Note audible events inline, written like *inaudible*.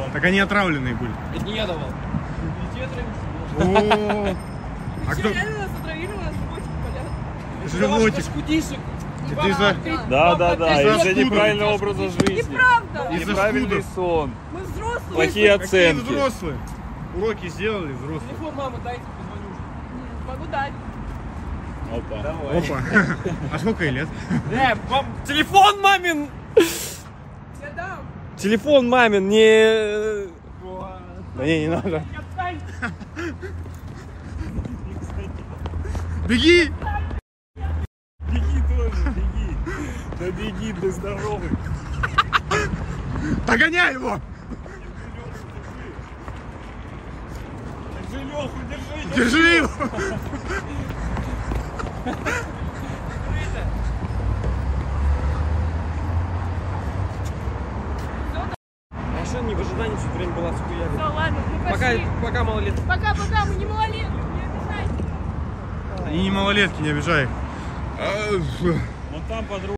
давал. Так они отравленные были. Это не я давал. О, А кто? животик из-за... Да, да, да, Из-за неправильного образа жизни. Неправда! Неправильный сон. Мы взрослые. Плохие Какие оценки. взрослые? Уроки сделали, взрослые. Телефон мамы дайте, позвоню. Могу дать. Опа. Давай. Опа. *laughs* А сколько ей лет? Э, телефон мамин! Я дам. Телефон мамин, не... Да не, не надо. Беги! Беги тоже, беги. Да беги, ты здоровый. Догоняй его! Держи Леху, держи. Держи его! Что не в ожидании все время была схуяли? Да ладно, ну Пока, пошли. пока. Пока, пока, мы не малолетки, не обижайтесь. Они не малолетки, не обижай. А. Вон там подруга.